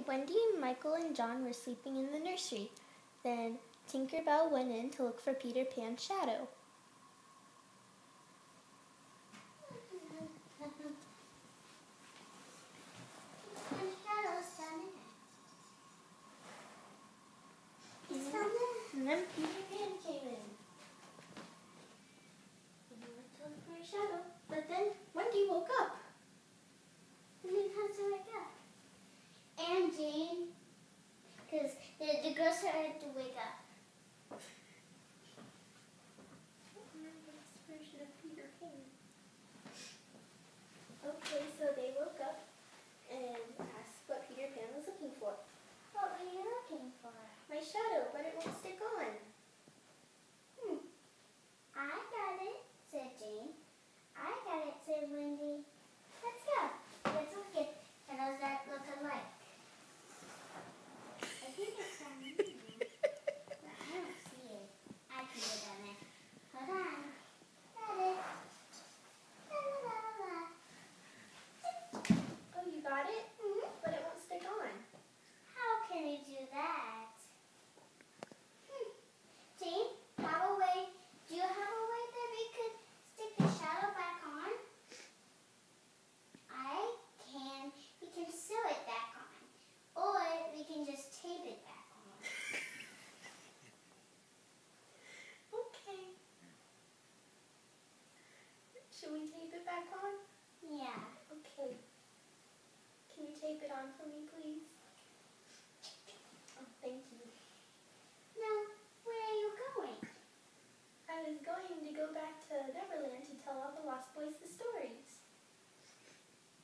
Wendy, Michael, and John were sleeping in the nursery. Then Tinkerbell went in to look for Peter Pan's shadow. And then Peter Pan came in. And he went to look for his shadow. But then Wendy woke up. And then how to wake up? And Jane, because the, the girls started to wake up. version of Peter Pan. Okay, so they woke up and asked what Peter Pan was looking for. What were you looking for? My shadow, but it won't stick on. Hmm. I got it, said Jane. I got it, said Wendy. Let's go. Let's look at how does that look alike? I think it's on me. But I don't see it. I can get on it. Hold on. Got it. La, la, la, la. Oh, you got it? Mhm. But it won't stick on. How can you do that? Hmm. Jane, have a way. Do you have a way that we could stick the shadow back on? I can. We can sew it back on, or we can just tape it back on. Okay. Should we tape it back on? Yeah. Okay. Can on for me, please? Oh, thank you. Now, where are you going? I was going to go back to Neverland to tell all the Lost Boys the stories.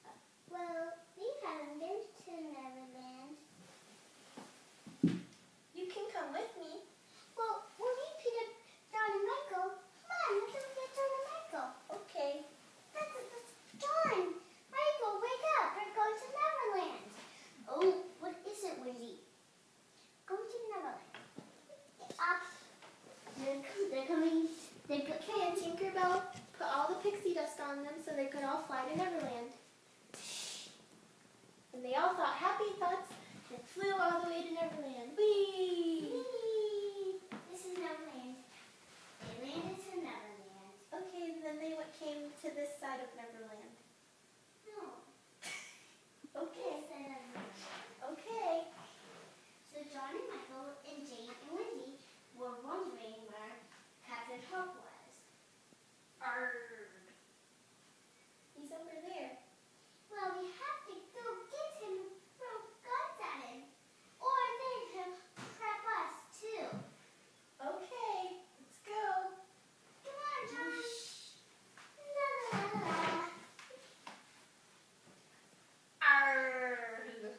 Uh, well, we haven't been to Neverland. You can come with me. Well, we'll need Peter, John, and Michael. Come on, let's go get John and Michael. Okay. That's, that's John! Michael, wake up! We're going to Neverland! Oh, what is it, Wendy? Going to Neverland. Up. They're, they're coming. They're go- Okay, and Tinkerbell put all the pixie dust on them so they could all fly to Neverland. And they all thought happy thoughts and flew all the way to Neverland. Whee! Whee! This is Neverland. They landed to Neverland. Okay, then they came to this side of Neverland. No. Okay, This is Neverland. okay. So John and Michael and Jane and Wendy were wondering where Captain Hook was. Arrgh. He's over there. Well, we have to go get him and throw guns at him. Or then he'll trap us too. Okay, let's go. Come on, John. La, la, la, la. Arrgh.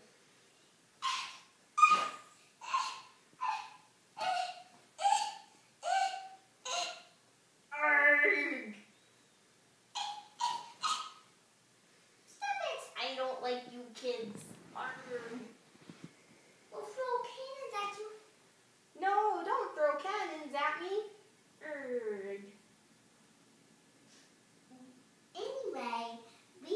Arrgh. Stop it. I don't like you kids. Arrgh. We'll throw cannons at you. No, don't throw cannons at me. Arrgh. Anyway, we,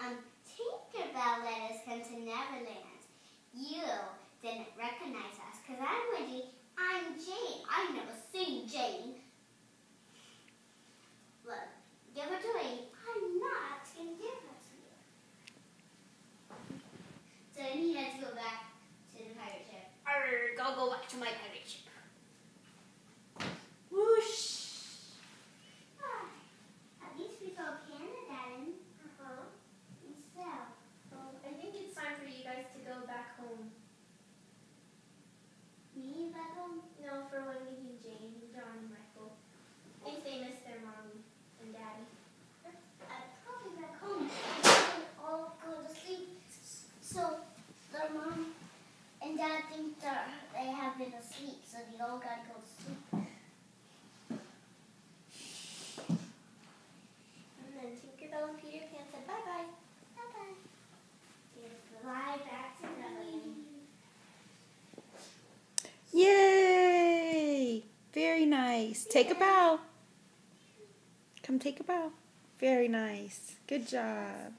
um, Tinkerbell let us come to Neverland. You didn't recognize us because I'm Wendy. I'm Jane. I've never seen Jane. Look, give her to me. I'm not going to give her to you. So then he had to go back to the pirate ship. Arrgh. I'll go back to my pirate ship. Whoosh. Ah, at least we throw cannon at him. Uh-huh. And so, Well, I think it's time for you guys to go back home. me back home. No, for Wendy and Jane, John and Michael. I think they miss their mommy and daddy. I'd probably back home. They all go to sleep. So their mom and dad think that they have been asleep, so they all gotta go to sleep. And then Tinkerbell and Peter Pan said bye-bye. Bye bye. Fly back to Neverland. Yay! Very nice. Take a bow. Come take a bow. Very nice. Good job.